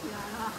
起来了。